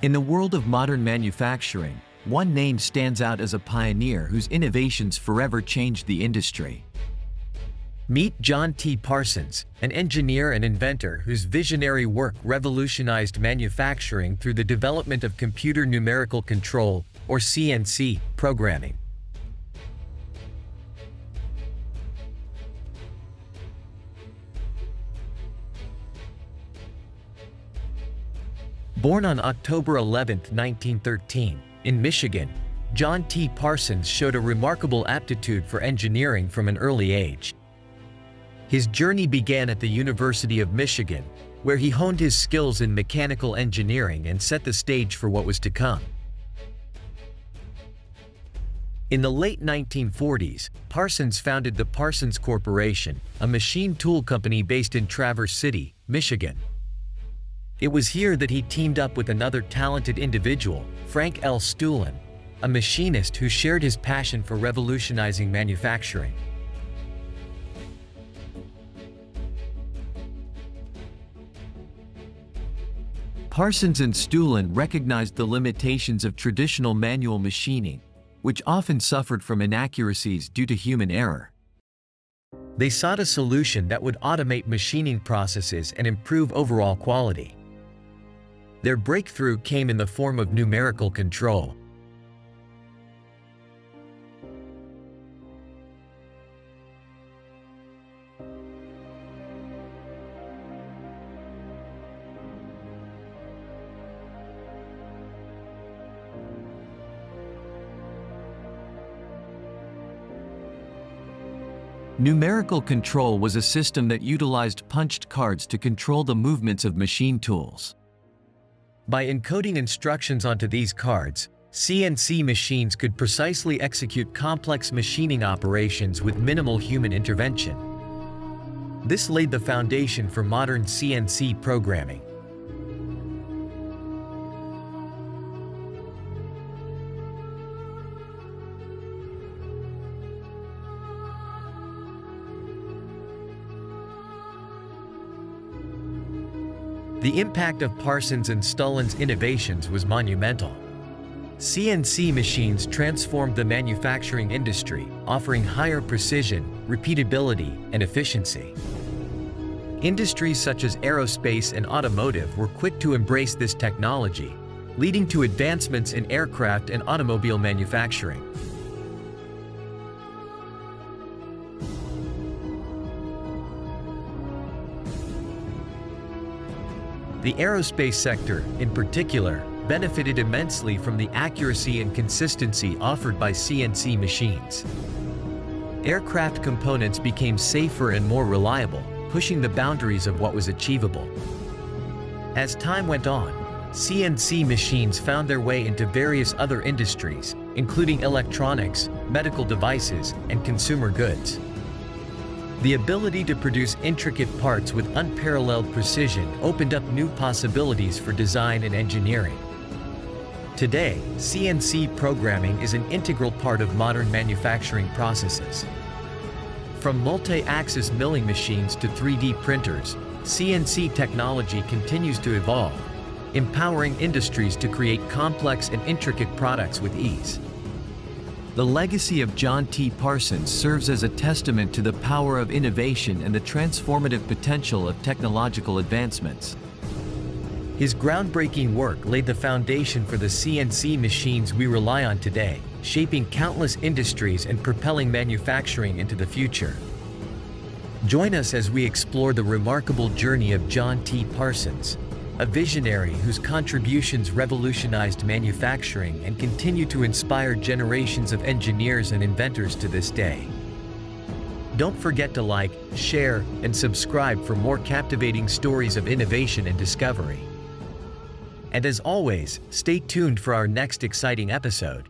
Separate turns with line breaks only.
In the world of modern manufacturing, one name stands out as a pioneer whose innovations forever changed the industry.
Meet John T. Parsons, an engineer and inventor whose visionary work revolutionized manufacturing through the development of computer numerical control, or CNC, programming. Born on October 11, 1913, in Michigan, John T. Parsons showed a remarkable aptitude for engineering from an early age. His journey began at the University of Michigan, where he honed his skills in mechanical engineering and set the stage for what was to come. In the late 1940s, Parsons founded the Parsons Corporation, a machine tool company based in Traverse City, Michigan. It was here that he teamed up with another talented individual, Frank L. Stulen, a machinist who shared his passion for revolutionizing manufacturing.
Parsons and Stulen recognized the limitations of traditional manual machining, which often suffered from inaccuracies due to human error.
They sought a solution that would automate machining processes and improve overall quality. Their breakthrough came in the form of numerical control.
Numerical control was a system that utilized punched cards to control the movements of machine tools.
By encoding instructions onto these cards, CNC machines could precisely execute complex machining operations with minimal human intervention. This laid the foundation for modern CNC programming. The impact of Parsons and Stulen's innovations was monumental. CNC machines transformed the manufacturing industry, offering higher precision, repeatability, and efficiency. Industries such as aerospace and automotive were quick to embrace this technology, leading to advancements in aircraft and automobile manufacturing. The aerospace sector, in particular, benefited immensely from the accuracy and consistency offered by CNC machines. Aircraft components became safer and more reliable, pushing the boundaries of what was achievable. As time went on, CNC machines found their way into various other industries, including electronics, medical devices, and consumer goods. The ability to produce intricate parts with unparalleled precision opened up new possibilities for design and engineering. Today, CNC programming is an integral part of modern manufacturing processes. From multi-axis milling machines to 3D printers, CNC technology continues to evolve, empowering industries to create complex and intricate products with ease.
The legacy of John T. Parsons serves as a testament to the power of innovation and the transformative potential of technological advancements.
His groundbreaking work laid the foundation for the CNC machines we rely on today, shaping countless industries and propelling manufacturing into the future. Join us as we explore the remarkable journey of John T. Parsons, a visionary whose contributions revolutionized manufacturing and continue to inspire generations of engineers and inventors to this day. Don't forget to like, share, and subscribe for more captivating stories of innovation and discovery. And as always, stay tuned for our next exciting episode.